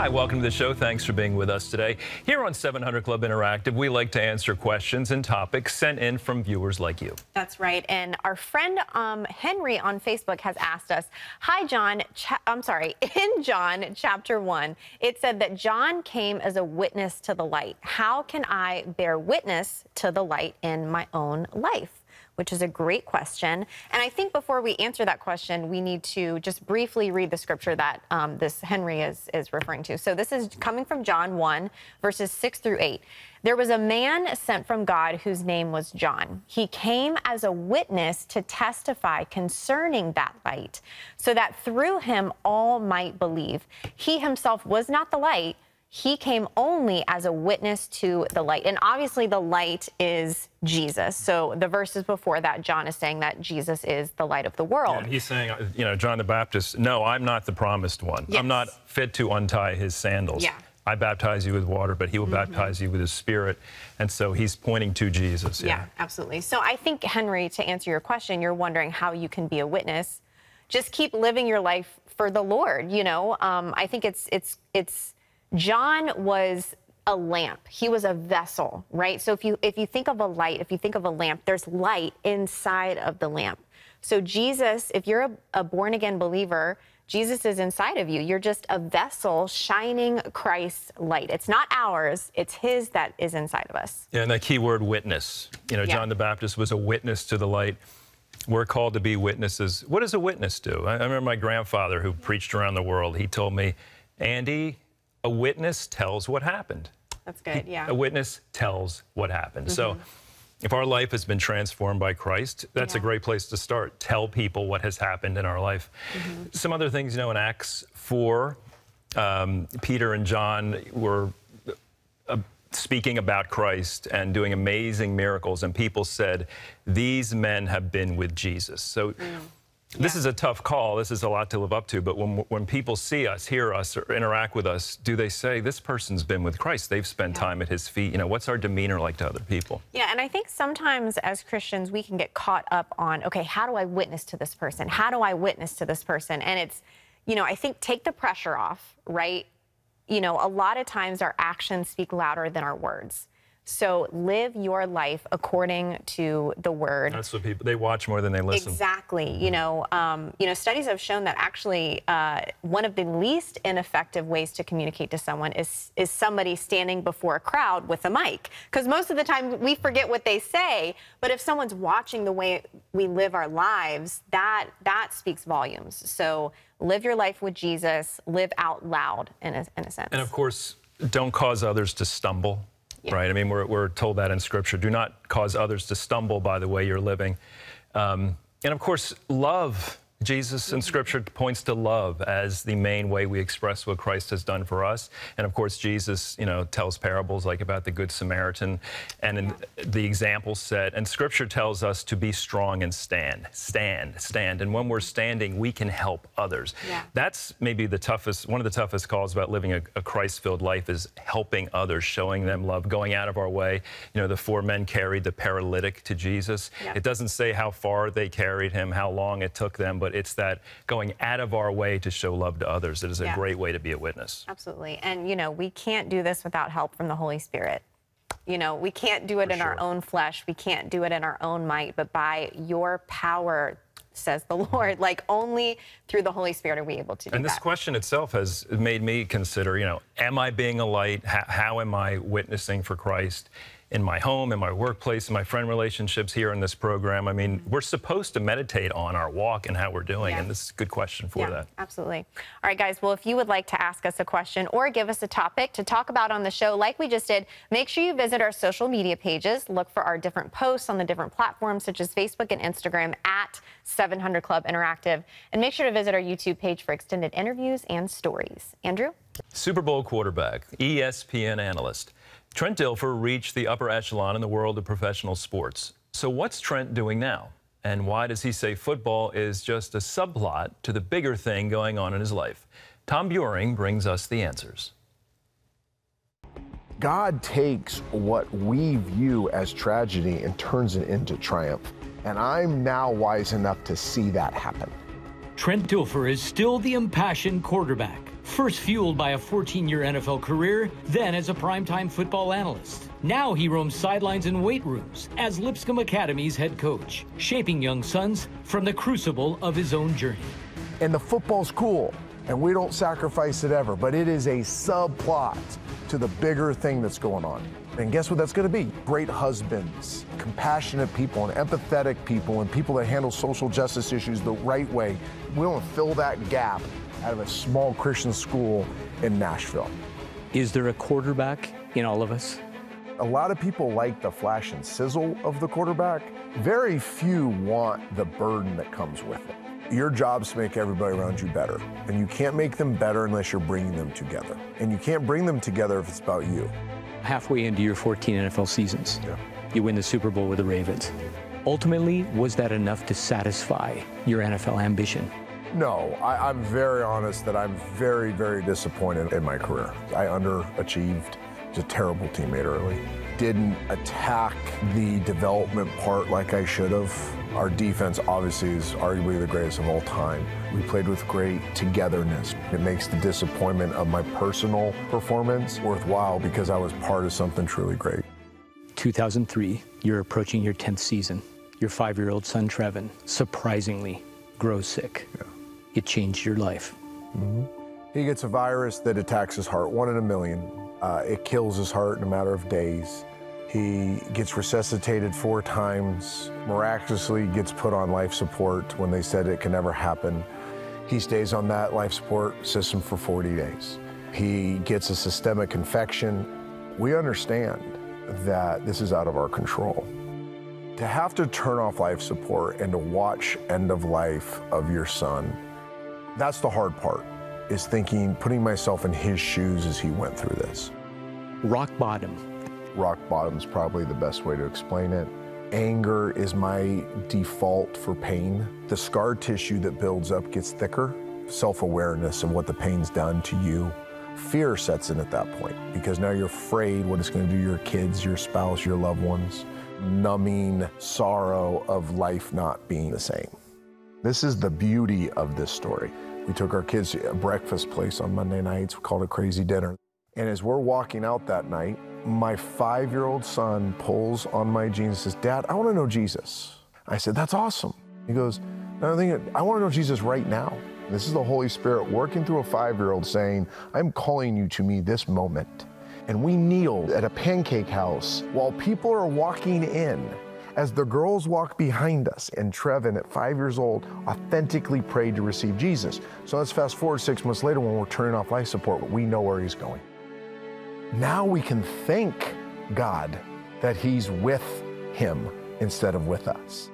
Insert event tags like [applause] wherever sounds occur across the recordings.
Hi, welcome to the show. Thanks for being with us today. Here on 700 Club Interactive, we like to answer questions and topics sent in from viewers like you. That's right. And our friend um, Henry on Facebook has asked us, Hi, John. Cha- I'm sorry. [laughs] In John chapter 1, it said that John came as a witness to the light. How can I bear witness to the light in my own life? Which is a great question. And I think before we answer that question, we need to just briefly read the scripture that um, this Henry is, is referring to. So this is coming from John 1, verses 6 through 8. There was a man sent from God whose name was John. He came as a witness to testify concerning that light, so that through him all might believe. He himself was not the light he came only as a witness to the light. And obviously, the light is Jesus. So the verses before that, John is saying that Jesus is the light of the world. And he's saying, you know, John the Baptist, no, I'm not the promised one. Yes. I'm not fit to untie his sandals. Yeah. I baptize you with water, but he will mm -hmm. baptize you with his spirit. And so he's pointing to Jesus. Yeah. yeah, absolutely. So I think, Henry, to answer your question, you're wondering how you can be a witness. Just keep living your life for the Lord. You know, um, I think it's, it's, it's, John was a lamp. He was a vessel, right? So if you if you think of a light, if you think of a lamp, there's light inside of the lamp. So Jesus, if you're a, a born again believer, Jesus is inside of you. You're just a vessel shining Christ's light. It's not ours, it's his that is inside of us. Yeah, and that key word witness. You know, yeah. John the Baptist was a witness to the light. We're called to be witnesses. What does a witness do? I, I remember my grandfather who preached around the world. He told me, Andy, a witness tells what happened. That's good, yeah. A witness tells what happened. Mm -hmm. So mm-hmm. if our life has been transformed by Christ, that's yeah. a great place to start. Tell people what has happened in our life. Mm -hmm. Some other things, you know, in Acts 4, um, Peter and John were uh, speaking about Christ and doing amazing miracles, and people said, These men have been with Jesus. So mm this is a tough call. This is a lot to live up to. But when, when people see us, hear us, or interact with us, do they say, this person's been with Christ? They've spent yeah. time at his feet. You know, what's our demeanor like to other people? Yeah, and I think sometimes as Christians, we can get caught up on, okay, how do I witness to this person? How do I witness to this person? And it's, you know, I think take the pressure off, right? You know, a lot of times our actions speak louder than our words. So live your life according to the word. That's what people they watch more than they listen. Exactly. You know, um, you know, studies have shown that actually uh, one of the least ineffective ways to communicate to someone is is somebody standing before a crowd with a mic. Because most of the time we forget what they say. But if someone's watching the way we live our lives, that that speaks volumes. So live your life with Jesus. Live out loud in a, in a sense. And of course, don't cause others to stumble. Yeah. Right? I mean, we're, we're told that in Scripture. Do not cause others to stumble by the way you're living. Um, and of course, love Jesus in Scripture points to love as the main way we express what Christ has done for us. And of course, Jesus, you know, tells parables like about the Good Samaritan and in the example set. And Scripture tells us to be strong and stand, stand, stand. And when we're standing, we can help others. Yeah. That's maybe the toughest, one of the toughest calls about living a, a Christ-filled life is helping others, showing them love, going out of our way. You know, the four men carried the paralytic to Jesus. Yeah. It doesn't say how far they carried him, how long it took them, but but it's that going out of our way to show love to others that is a yeah. great way to be a witness. Absolutely. And, you know, we can't do this without help from the Holy Spirit. You know, we can't do it For in sure. our own flesh. We can't do it in our own might, but by your power, says the [laughs] Lord. Like only through the Holy Spirit are we able to do it. And this that. question itself has made me consider, you know, am I being a light? How, how am I witnessing for Christ? In my home, in my workplace, in my friend relationships here in this program. I mean, we're supposed to meditate on our walk and how we're doing, yeah. and this is a good question for yeah, that. Absolutely. All right, guys, well, if you would like to ask us a question or give us a topic to talk about on the show, like we just did, make sure you visit our social media pages. Look for our different posts on the different platforms, such as Facebook and Instagram at 700 Club Interactive. And make sure to visit our YouTube page for extended interviews and stories. Andrew? Super Bowl quarterback, ESPN analyst. Trent Dilfer reached the upper echelon in the world of professional sports. So what's Trent doing now? And why does he say football is just a subplot to the bigger thing going on in his life? Tom Buring brings us the answers. God takes what we view as tragedy and turns it into triumph. And I'm now wise enough to see that happen. Trent Dilfer is still the impassioned quarterback first fueled by a 14 year NFL career, then as a primetime football analyst. Now he roams sidelines and weight rooms as Lipscomb Academy's head coach, shaping young sons from the crucible of his own journey. And the football's cool, and we don't sacrifice it ever, but it is a subplot to the bigger thing that's going on. And guess what that's going to be? Great husbands, compassionate people, and empathetic people, and people that handle social justice issues the right way. We want to fill that gap out of a small Christian school in Nashville. Is there a quarterback in all of us? A lot of people like the flash and sizzle of the quarterback. Very few want the burden that comes with it. Your job's to make everybody around you better. And you can't make them better unless you're bringing them together. And you can't bring them together if it's about you. Halfway into your 14 NFL seasons, Yeah. you win the Super Bowl with the Ravens. Ultimately, was that enough to satisfy your NFL ambition? No, I, I'm very honest that I'm very, very disappointed in my career. I underachieved. Was a terrible teammate early. Didn't attack the development part like I should have. Our defense obviously is arguably the greatest of all time. We played with great togetherness. It makes the disappointment of my personal performance worthwhile because I was part of something truly great. 2003, you're approaching your 10th season. Your five year old son, Trevin, surprisingly grows sick. It changed your life. He gets a virus that attacks his heart, one in a million. Uh, it kills his heart in a matter of days. He gets resuscitated four times, miraculously gets put on life support when they said it can never happen. He stays on that life support system for 40 days. He gets a systemic infection. We understand that this is out of our control. To have to turn off life support and to watch end of life of your son that's the hard part is thinking putting myself in his shoes as he went through this. Rock bottom. rock bottom is probably the best way to explain it. Anger is my default for pain. The scar tissue that builds up gets thicker. Self-awareness of what the pain's done to you. Fear sets in at that point because now you're afraid what it's going to do to your kids your spouse your loved ones. Numbing sorrow of life not being the same this is the beauty of this story. We took our kids to a breakfast place on Monday nights. We called it Crazy Dinner. And as we're walking out that night, my five year old son pulls on my jeans and says, Dad, I want to know Jesus. I said, That's awesome. He goes, no, I'm I want to know Jesus right now. This is the Holy Spirit working through a five year old saying, I'm calling you to me this moment. And we kneeled at a pancake house while people are walking in as the girls walk behind us, and Trevin, at five years old, authentically prayed to receive Jesus. So let's fast forward six months later when we're turning off life support, we know where he's going. Now we can thank God that he's with him instead of with us.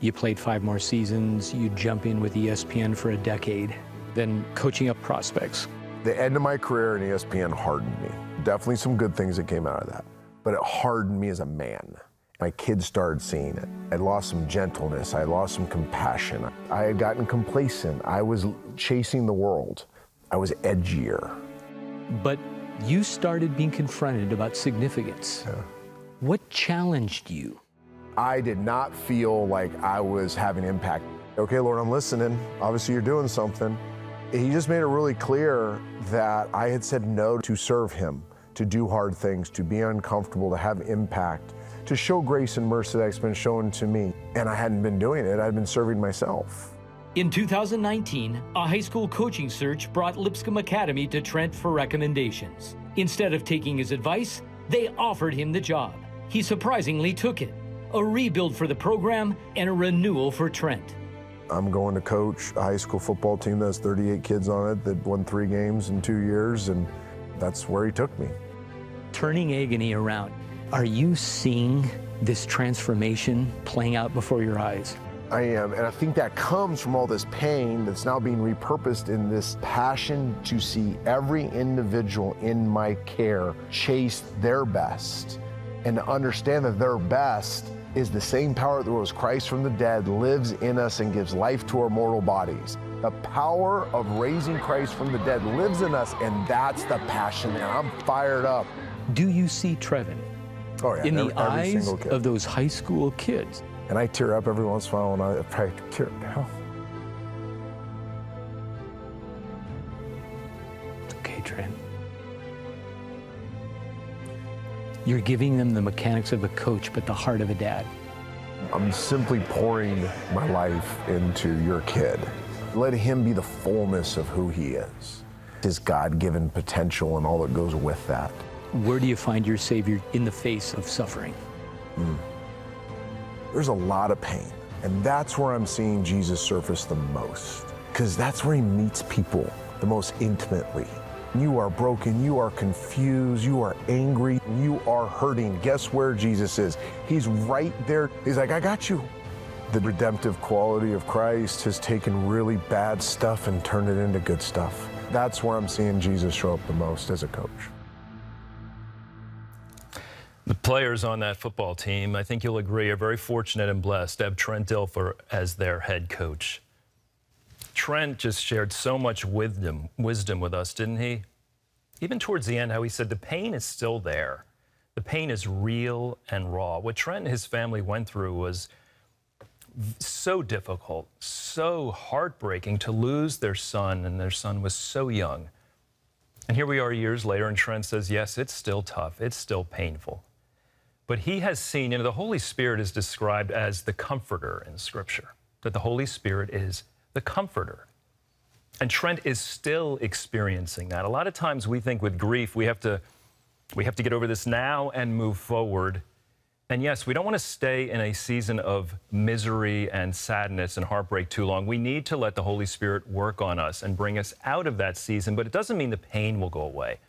You played five more seasons, you jump in with ESPN for a decade, then coaching up prospects. The end of my career in ESPN hardened me. Definitely some good things that came out of that, but it hardened me as a man. My kids started seeing it. I lost some gentleness. I lost some compassion. I had gotten complacent. I was chasing the world. I was edgier. But you started being confronted about significance. What challenged you? I did not feel like I was having impact. Okay, Lord, I'm listening. Obviously, you're doing something. He just made it really clear that I had said no to serve Him, to do hard things, to be uncomfortable, to have impact, to show grace and mercy that's been shown to me. And I hadn't been doing it, I'd been serving myself. In 2019, a high school coaching search brought Lipscomb Academy to Trent for recommendations. Instead of taking his advice, they offered him the job. He surprisingly took it. A rebuild for the program and a renewal for Trent. I'm going to coach a high school football team that has 38 kids on it that won three games in two years, and that's where he took me. Turning Agony around. Are you seeing this transformation playing out before your eyes? I am, and I think that comes from all this pain that's now being repurposed in this passion to see every individual in my care chase their best and to understand that their best is the same power that rose Christ from the dead, lives in us, and gives life to our mortal bodies. The power of raising Christ from the dead lives in us, and that's the passion, and I'm fired up. Do you see Trevin oh, yeah, in every, the every eyes of those high school kids. And I tear up every once in a while, and I, if I tear up now. It's okay, Trent. You're giving them the mechanics of a coach, but the heart of a dad. I'm simply pouring my life into your kid. Let him be the fullness of who he is, his God given potential and all that goes with that. Where do you find your Savior in the face of suffering? Mm. There's a lot of pain, and that's where I'm seeing Jesus surface the most, because that's where he meets people the most intimately. You are broken, you are confused, you are angry, you are hurting. Guess where Jesus is? He's right there. He's like, I got you. The redemptive quality of Christ has taken really bad stuff and turned it into good stuff. That's where I'm seeing Jesus show up the most as a coach. The players on that football team, I think you'll agree, are very fortunate and blessed to have Trent Dilfer as their head coach. Trent just shared so much wisdom, wisdom with us, didn't he? Even towards the end, how he said the pain is still there. The pain is real and raw. What Trent and his family went through was so difficult, so heartbreaking to lose their son, and their son was so young. And here we are years later, and Trent says, Yes, it's still tough, it's still painful. But he has seen, you know, the Holy Spirit is described as the comforter in Scripture, that the Holy Spirit is the comforter. And Trent is still experiencing that. A lot of times we think with grief we have to we have to get over this now and move forward. And yes, we don't want to stay in a season of misery and sadness and heartbreak too long. We need to let the Holy Spirit work on us and bring us out of that season, but it doesn't mean the pain will go away.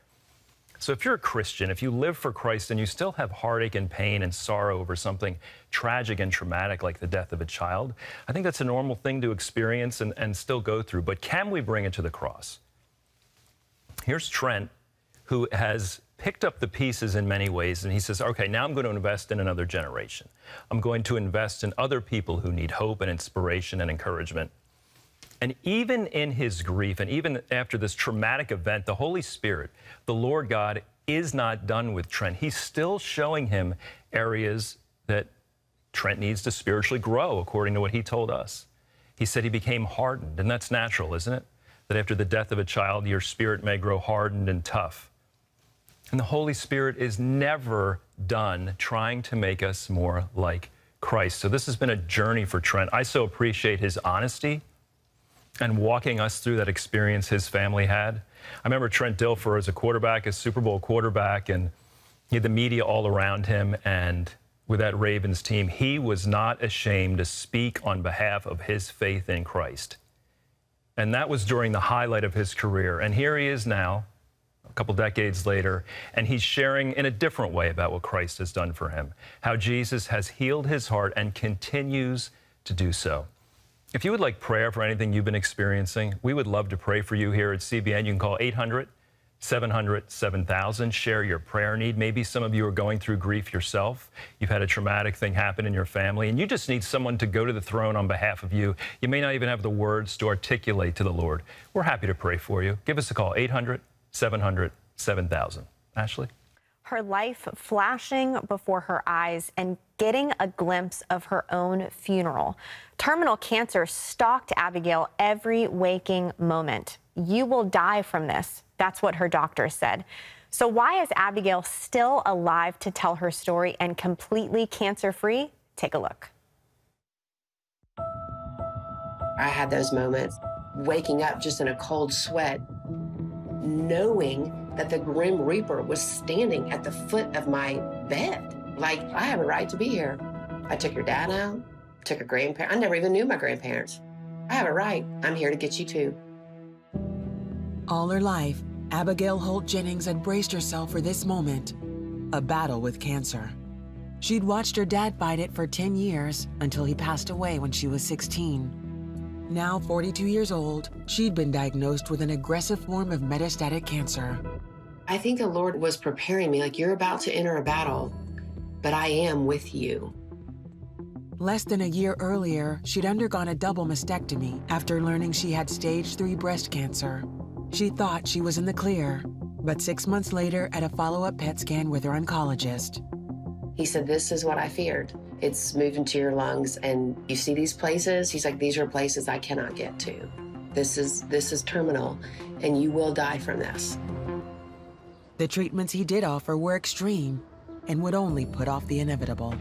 So if you're a Christian, if you live for Christ and you still have heartache and pain and sorrow over something tragic and traumatic like the death of a child, I think that's a normal thing to experience and, and still go through. But can we bring it to the cross? Here's Trent, who has picked up the pieces in many ways, and he says, okay, now I'm going to invest in another generation. I'm going to invest in other people who need hope and inspiration and encouragement. And even in his grief, and even after this traumatic event, the Holy Spirit, the Lord God, is not done with Trent. He's still showing him areas that Trent needs to spiritually grow, according to what he told us. He said he became hardened, and that's natural, isn't it? That after the death of a child, your spirit may grow hardened and tough. And the Holy Spirit is never done trying to make us more like Christ. So this has been a journey for Trent. I so appreciate his honesty and walking us through that experience his family had. I remember Trent Dilfer as a quarterback, a Super Bowl quarterback, and he had the media all around him. And with that Ravens team, he was not ashamed to speak on behalf of his faith in Christ. And that was during the highlight of his career. And here he is now, a couple decades later, and he's sharing in a different way about what Christ has done for him, how Jesus has healed his heart and continues to do so. If you would like prayer for anything you've been experiencing, we would love to pray for you here at CBN. You can call 800 700 7000. Share your prayer need. Maybe some of you are going through grief yourself. You've had a traumatic thing happen in your family, and you just need someone to go to the throne on behalf of you. You may not even have the words to articulate to the Lord. We're happy to pray for you. Give us a call 800 700 7000. Ashley? Her life flashing before her eyes and getting a glimpse of her own funeral. Terminal cancer stalked Abigail every waking moment. You will die from this. That's what her doctor said. So, why is Abigail still alive to tell her story and completely cancer free? Take a look. I had those moments waking up just in a cold sweat, knowing that the Grim Reaper was standing at the foot of my bed. Like, I have a right to be here. I took your dad out, took a grandparent. I never even knew my grandparents. I have a right. I'm here to get you too. All her life, Abigail Holt Jennings had braced herself for this moment a battle with cancer. She'd watched her dad fight it for 10 years until he passed away when she was 16. Now 42 years old, she'd been diagnosed with an aggressive form of metastatic cancer. I think the Lord was preparing me like, you're about to enter a battle, but I am with you. Less than a year earlier, she'd undergone a double mastectomy after learning she had stage 3 breast cancer. She thought she was in the clear, but six months later, at a follow up PET scan with her oncologist, he said, This is what I feared. It's moving to your lungs, and you see these places. He's like, These are places I cannot get to. This is this is terminal, and you will die from this. The treatments he did offer were extreme, and would only put off the inevitable.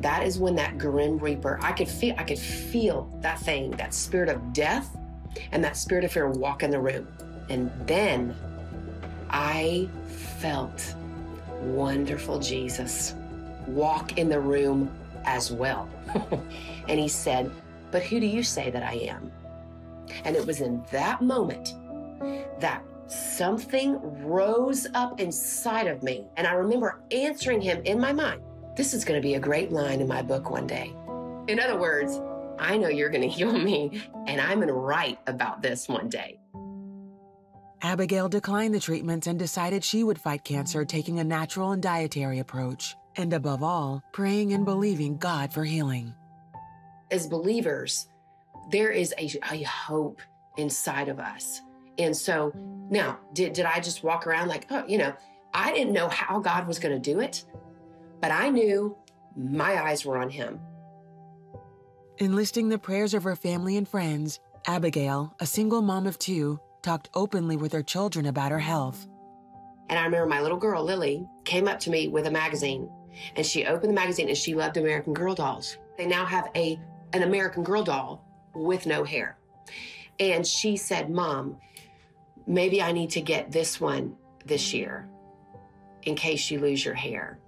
That is when that grim reaper, I could feel I could feel that thing, that spirit of death and that spirit of fear walk in the room. And then I felt wonderful Jesus walk in the room as well. [laughs] and he said, But who do you say that I am? And it was in that moment that something rose up inside of me. And I remember answering him in my mind this is going to be a great line in my book one day. In other words, I know you're going [laughs] to heal me, and I'm going to write about this one day. Abigail declined the treatments and decided she would fight cancer taking a natural and dietary approach, and above all, praying and believing God for healing. As believers, there is a, a hope inside of us. And so now, did, did I just walk around like, oh, you know, I didn't know how God was going to do it, but I knew my eyes were on Him. Enlisting the prayers of her family and friends, Abigail, a single mom of two, talked openly with her children about her health. And I remember my little girl, Lily, came up to me with a magazine and she opened the magazine and she loved American Girl dolls. They now have a an American Girl doll with no hair. And she said, Mom, maybe I need to get this one this year in case you lose your hair.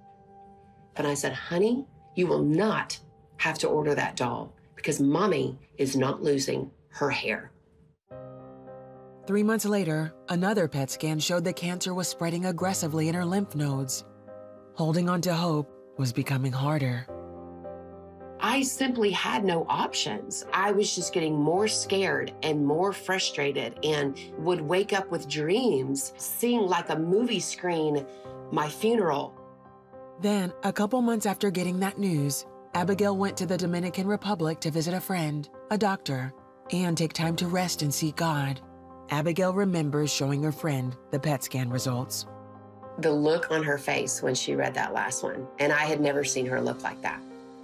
And I said, Honey, you will not have to order that doll because mommy is not losing her hair. Three months later, another PET scan showed that cancer was spreading aggressively in her lymph nodes. Holding on to hope was becoming harder. I simply had no options. I was just getting more scared and more frustrated and would wake up with dreams, seeing like a movie screen my funeral. Then, a couple months after getting that news, Abigail went to the Dominican Republic to visit a friend, a doctor, and take time to rest and seek God. Abigail remembers showing her friend the PET scan results. The look on her face when she read that last one, and I had never seen her look like that.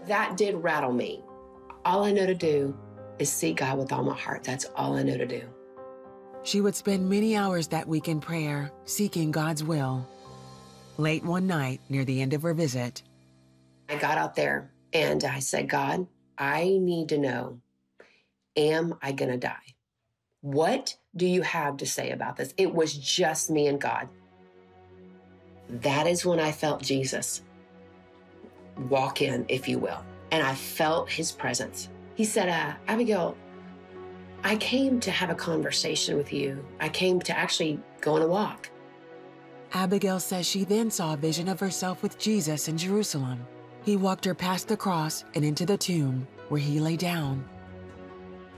That did rattle me. All I know to do is seek God with all my heart. That's all I know to do. She would spend many hours that week in prayer, seeking God's will. Late one night, near the end of her visit, I got out there and I said, God, I need to know am I going to die? What do you have to say about this? It was just me and God. That is when I felt Jesus walk in, if you will, and I felt his presence. He said, uh, Abigail, I came to have a conversation with you. I came to actually go on a walk. Abigail says she then saw a vision of herself with Jesus in Jerusalem. He walked her past the cross and into the tomb where he lay down.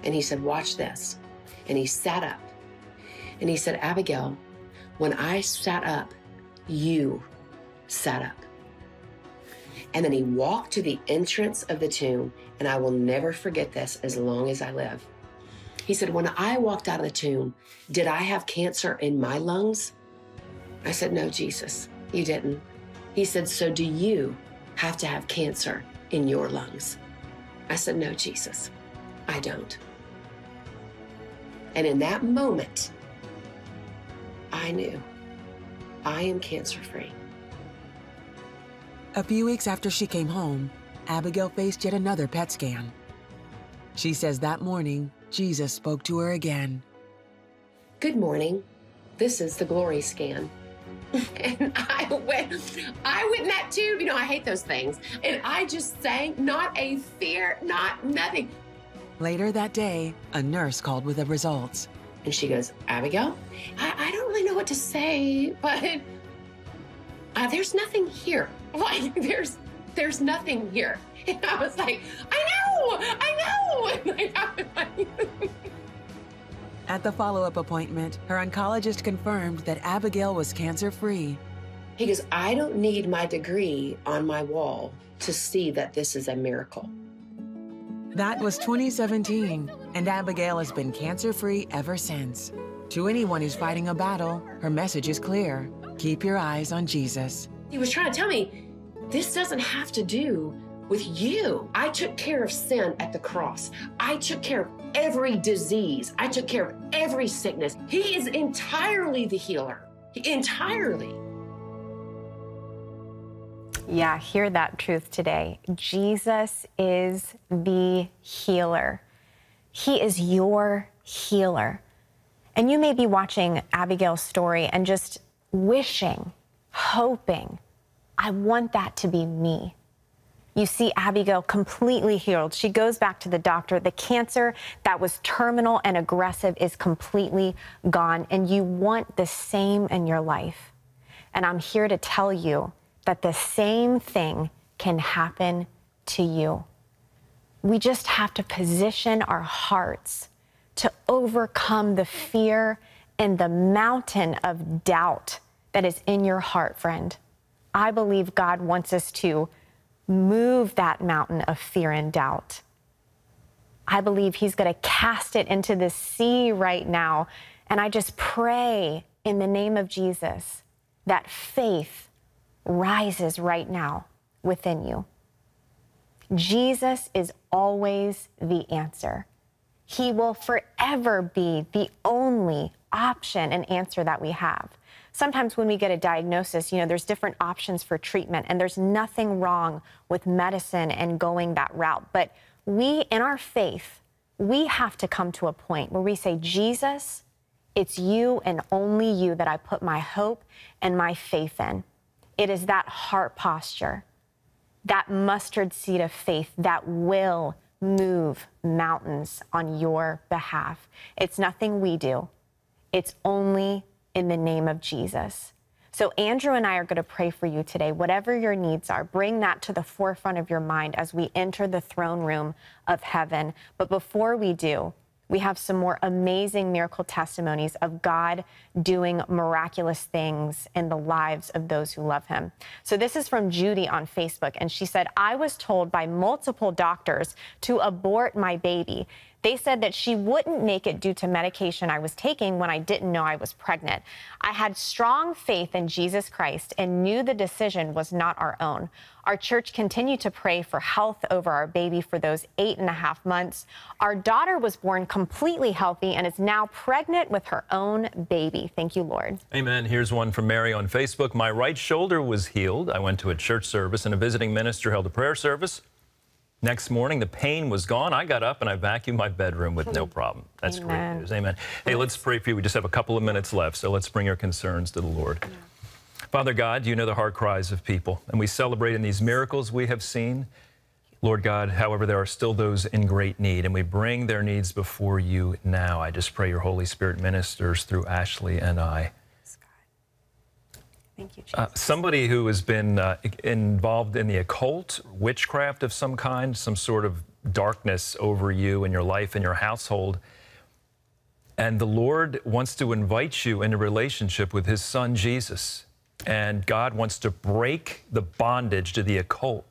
And he said, Watch this. And he sat up. And he said, Abigail, when I sat up, you sat up. And then he walked to the entrance of the tomb, and I will never forget this as long as I live. He said, When I walked out of the tomb, did I have cancer in my lungs? I said, No, Jesus, you didn't. He said, So do you have to have cancer in your lungs? I said, No, Jesus, I don't. And in that moment, I knew I am cancer free. A few weeks after she came home, Abigail faced yet another PET scan. She says that morning, Jesus spoke to her again. Good morning. This is the glory scan. [laughs] and I went, I went in that tube. You know, I hate those things. And I just sang, not a fear, not nothing. Later that day, a nurse called with the results. And she goes, Abigail, I, I don't really know what to say, but uh, there's nothing here. [laughs] Like, there's there's nothing here. [laughs] And I was like, I know, I know. [laughs] At the follow up appointment, her oncologist confirmed that Abigail was cancer free. He goes, I don't need my degree on my wall to see that this is a miracle. That was 2017, and Abigail has been cancer free ever since. To anyone who's fighting a battle, her message is clear keep your eyes on Jesus. He was trying to tell me this doesn't have to do with you. I took care of sin at the cross. I took care of every disease. I took care of every sickness. He is entirely the healer, entirely. Yeah, hear that truth today. Jesus is the healer. He is your healer. And you may be watching Abigail's story and just wishing, hoping, I want that to be me. You see Abigail completely healed. She goes back to the doctor. The cancer that was terminal and aggressive is completely gone, and you want the same in your life. And I'm here to tell you that the same thing can happen to you. We just have to position our hearts to overcome the fear and the mountain of doubt that is in your heart, friend. I believe God wants us to move that mountain of fear and doubt. I believe He's going to cast it into the sea right now. And I just pray in the name of Jesus that faith rises right now within you. Jesus is always the answer. He will forever be the only option and answer that we have. Sometimes when we get a diagnosis, you know, there's different options for treatment, and there's nothing wrong with medicine and going that route. But we, in our faith, we have to come to a point where we say, Jesus, it's you and only you that I put my hope and my faith in. It is that heart posture, that mustard seed of faith that will move mountains on your behalf. It's nothing we do, it's only in the name of Jesus. So, Andrew and I are going to pray for you today. Whatever your needs are, bring that to the forefront of your mind as we enter the throne room of heaven. But before we do, we have some more amazing miracle testimonies of God doing miraculous things in the lives of those who love him. So this is from Judy on Facebook, and she said, I was told by multiple doctors to abort my baby. They said that she wouldn't make it due to medication I was taking when I didn't know I was pregnant. I had strong faith in Jesus Christ and knew the decision was not our own. Our church continued to pray for health over our baby for those eight and a half months. Our daughter was born completely healthy and is now pregnant with her own baby. Thank you, Lord. Amen. Here's one from Mary on Facebook. My right shoulder was healed. I went to a church service and a visiting minister held a prayer service. Next morning, the pain was gone. I got up and I vacuumed my bedroom with no hmm. problem. That's Amen. great news. Amen. Hey, let's pray for you. We just have a couple of minutes left, so let's bring our concerns to the Lord. Father God, you know the heart cries of people, and we celebrate in these miracles we have seen. Lord God, however, there are still those in great need, and we bring their needs before you now. I just pray your Holy Spirit ministers through Ashley and I. Thank you, Jesus. Uh, somebody who has been uh, involved in the occult, witchcraft of some kind, some sort of darkness over you and your life and your household. And the Lord wants to invite you into relationship with His Son Jesus. And God wants to break the bondage to the occult.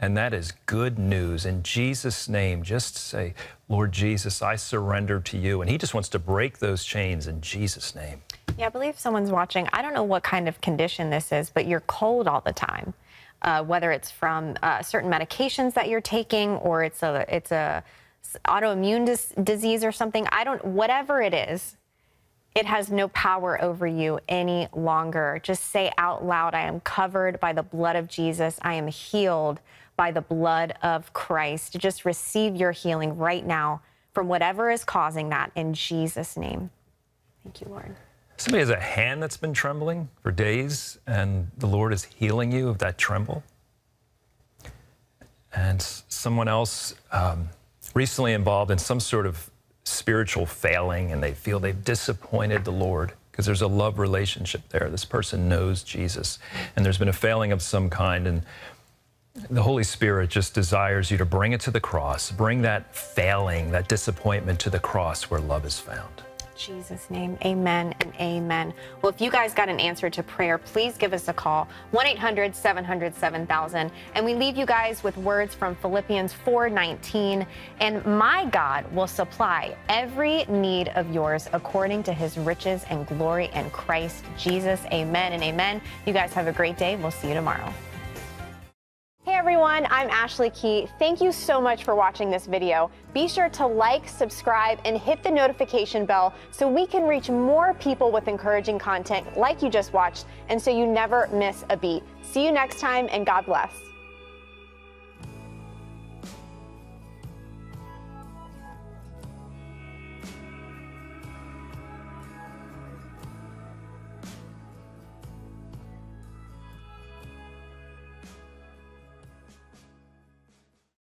And that is good news. In Jesus' name, just say, Lord Jesus, I surrender to you. And He just wants to break those chains in Jesus' name. Yeah, I believe someone's watching. I don't know what kind of condition this is, but you're cold all the time. Uh, whether it's from uh, certain medications that you're taking, or it's a it's a autoimmune dis- disease or something. I don't. Whatever it is, it has no power over you any longer. Just say out loud, I am covered by the blood of Jesus. I am healed by the blood of Christ. Just receive your healing right now from whatever is causing that in Jesus' name. Thank you, Lord. Somebody has a hand that's been trembling for days, and the Lord is healing you of that tremble. And someone else um, recently involved in some sort of spiritual failing, and they feel they've disappointed the Lord because there's a love relationship there. This person knows Jesus, and there's been a failing of some kind, and the Holy Spirit just desires you to bring it to the cross, bring that failing, that disappointment to the cross where love is found. Jesus' name, amen and amen. Well, if you guys got an answer to prayer, please give us a call 1 800 700 7000. And we leave you guys with words from Philippians 4 19. And my God will supply every need of yours according to his riches and glory in Christ Jesus. Amen and amen. You guys have a great day. We'll see you tomorrow. Everyone, I'm Ashley Key. Thank you so much for watching this video. Be sure to like, subscribe, and hit the notification bell so we can reach more people with encouraging content like you just watched and so you never miss a beat. See you next time and God bless.